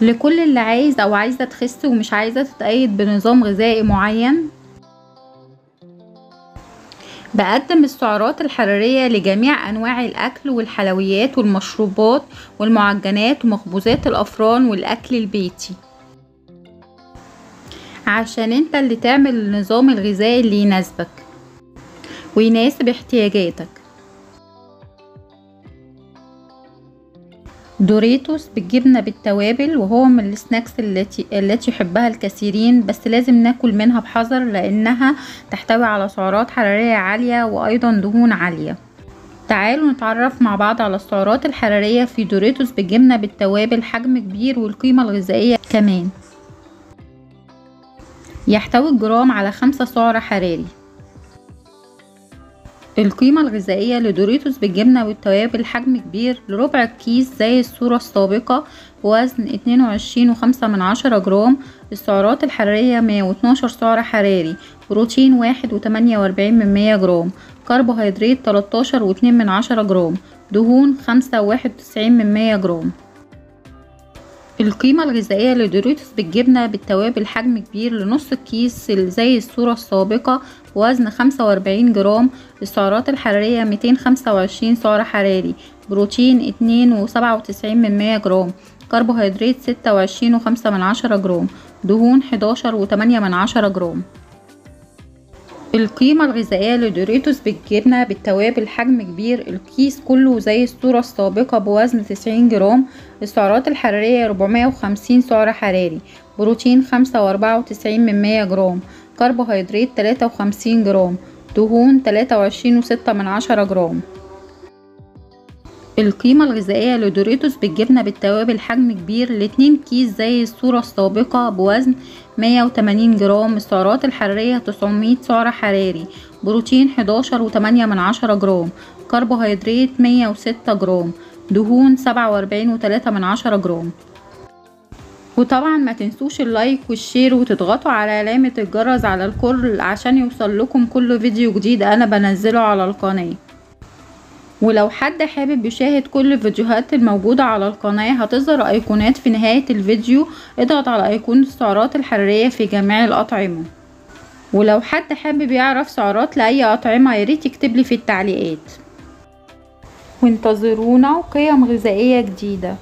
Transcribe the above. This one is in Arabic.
لكل اللي عايز أو عايزة تخس ومش عايزة تتقيد بنظام غذائي معين. بقدم السعرات الحرارية لجميع أنواع الأكل والحلويات والمشروبات والمعجنات ومخبوزات الأفران والأكل البيتي. عشان انت اللي تعمل النظام الغذائي اللي يناسبك. ويناسب احتياجاتك. دوريتوس بالجبنة بالتوابل وهو من السناكس التي التي يحبها الكثيرين بس لازم ناكل منها بحذر لأنها تحتوي على سعرات حرارية عالية وأيضا دهون عالية. تعالوا نتعرف مع بعض على السعرات الحرارية في دوريتوس بالجبنة بالتوابل حجم كبير والقيمة الغذائية كمان. يحتوي الجرام على خمسة سعر حراري. القيمة الغذائية لدوريتوس بالجبنة والتوابل حجم كبير لربع كيس زي الصورة السابقة وزن اتنين وعشرين وخمسة من عشرة جرام السعرات الحرارية مية واتناشر سعر حراري بروتين واحد وتمانية وأربعين من مية جرام كربوهيدرات تلاتاشر واتنين من عشرة جرام دهون خمسة وواحد وتسعين من مية جرام. القيمة الغذائية لدوريتوس بالجبنة بالتوابل حجم كبير لنص الكيس زي الصورة السابقة وزن خمسة وأربعين جرام السعرات الحرارية ميتين خمسة وعشرين سعر حراري بروتين اتنين وسبعة وتسعين من مية جرام كربوهيدرات ستة وعشرين وخمسة من عشرة جرام دهون حداشر وتمانية من عشرة جرام. القيمة الغذائية لدوريتوس بالجبنة بالتوابل حجم كبير الكيس كله زي الصورة السابقة بوزن تسعين جرام السعرات الحرارية ربعمية وخمسين سعر حراري بروتين خمسة وأربعة وتسعين من مية جرام كربوهيدرات تلاتة وخمسين جرام دهون تلاتة وعشرين وستة من عشرة جرام. القيمة الغذائية لدوريتوس بالجبنة بالتوابل حجم كبير لاتنين كيس زي الصورة السابقة بوزن مية وتمانين جرام السعرات الحرارية تسعمية سعر حراري بروتين حداشر وتمانية من عشرة جرام كربوهيدرات مية وستة جرام دهون سبعة وأربعين وتلاتة من عشرة جرام. وطبعا ما تنسوش ال like وال share وتضغطوا على علامة الجرس على الكل عشان يوصل لكم كل فيديو جديد أنا بنزله على القناة. ولو حد حابب يشاهد كل الفيديوهات الموجودة على القناة هتظهر أيقونات في نهاية الفيديو. اضغط على ايقونة السعرات الحرارية في جميع الأطعمة. ولو حد حابب يعرف سعرات لأي أطعمة ياريت يكتبلي في التعليقات. وانتظرونا قيم غذائية جديدة.